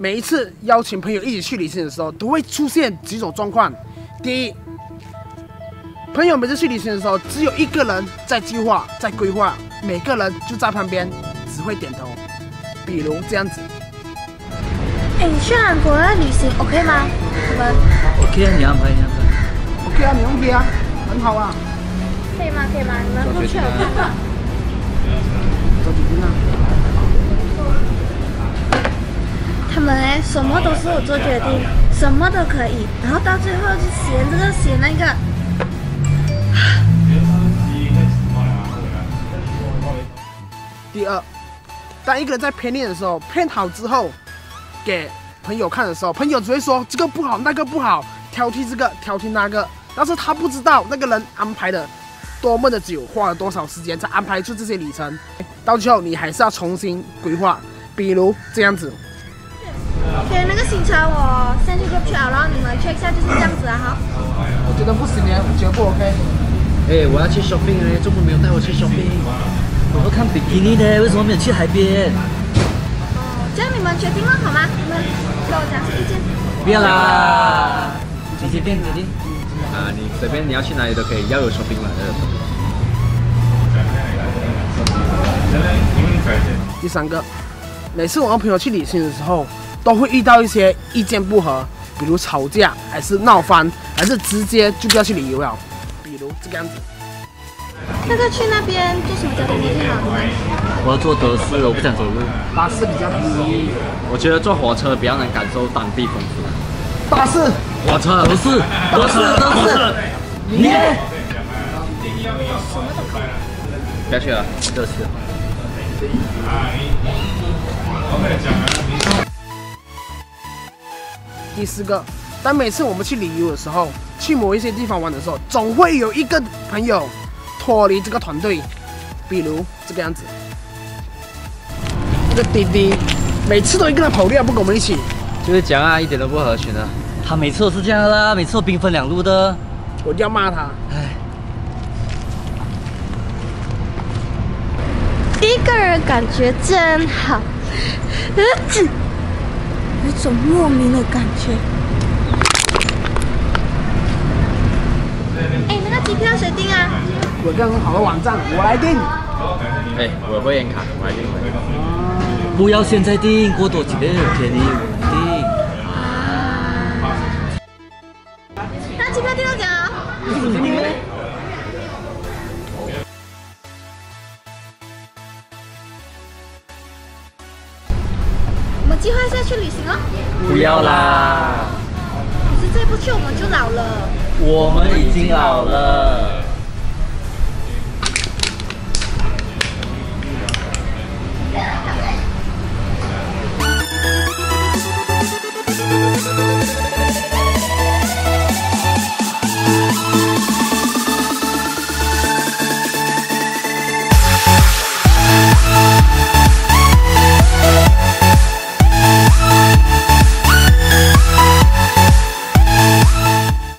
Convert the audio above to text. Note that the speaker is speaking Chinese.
每一次邀请朋友一起去旅行的时候，都会出现几种状况。第一，朋友每次去旅行的时候，只有一个人在计划、在规划，每个人就在旁边只会点头。比如这样子。哎，去韩国旅行 OK 吗？我们 OK 啊，你安排，你安排。OK 啊，没问题啊，很好啊。可以吗？可以吗？你们不去我看看。做决定啊。什么都是我做决定，什么都可以，然后到最后就嫌这个嫌那个。第二，当一个人在骗你的时候，骗好之后给朋友看的时候，朋友只会说这个不好，那个不好，挑剔这个，挑剔那个，但是他不知道那个人安排的多么的久，花了多少时间才安排出这些里程，到最后你还是要重新规划，比如这样子。行程我先去 group chat，然后你们 check 一下，就是这样子啊，哈。我觉得不行呢，全部 OK。哎，我要去 shopping 哎，周末没有带我去 shopping。我要看比基尼的，为什么没有去海边？哦，这样你们决定了好吗？你们跟我讲意见。不要啦，你随便决定。啊，你随便你要去哪里都可以，要有 shopping 嘛，要有 shopping。第三个，每次我跟朋友去旅行的时候。都会遇到一些意见不合，比如吵架，还是闹翻，还是直接就不要去旅游了。比如这个样子。那个去那边做什么交通工具好呢？我要坐德士，我不想走路。巴士比较便宜。我觉得坐火车比较能感受当地风俗。巴士、火车、德士、德士、德士。你。不要去了，德士。第四个，当每次我们去旅游的时候，去某一些地方玩的时候，总会有一个朋友脱离这个团队，比如这个样子，这个滴滴，每次都一个人跑掉，不跟我们一起，就是讲啊，一点都不合群啊。他每次都是这样的啦，每次都兵分两路的，我就要骂他。唉，一个人感觉真好。有种莫名的感觉。哎，那个机票谁订啊？有个很好的网站，我来订。哎，我会员卡，我来订。不要现在订，过多几天便宜，我来订。那机票订多久？计划一下去旅行了。不要啦！可是再不去我们就老了。我们已经老了。